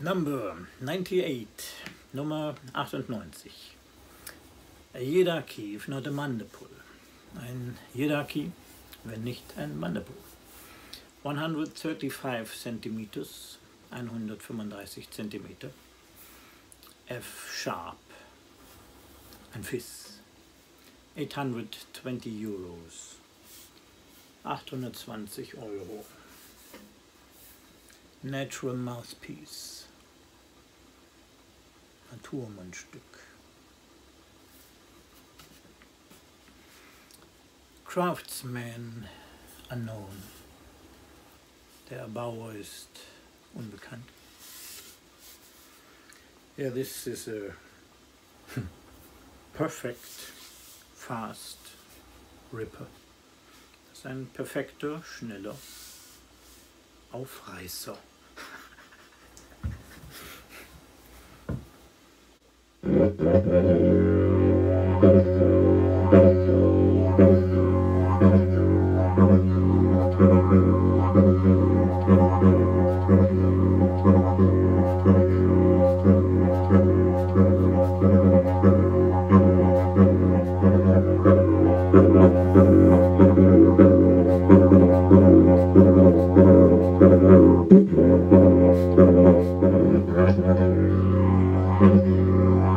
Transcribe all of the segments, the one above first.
Number 98, Nummer 98. A Yedaki, if not a Mandepul. Ein Yedaki, wenn nicht ein Mandepul. 135 centimeters, 135 Zentimeter. F sharp, ein Fiss. 820 Euros, 820 Euro. Natural Mouthpiece, Naturmundstück. Craftsman unknown. Der Erbauer ist unbekannt. Yeah, this is a perfect fast ripper. Das ist ein perfekter, schneller Aufreißer.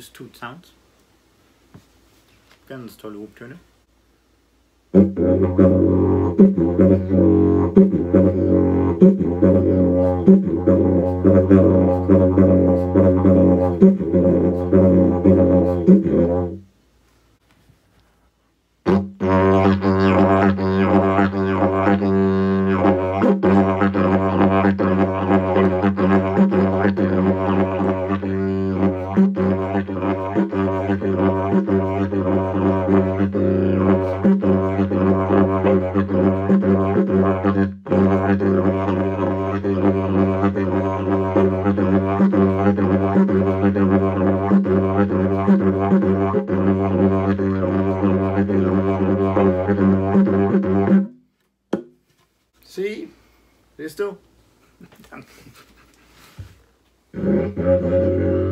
Marvelous Toot Sounds. Ganz tolle Hubtöne. Sí, listo.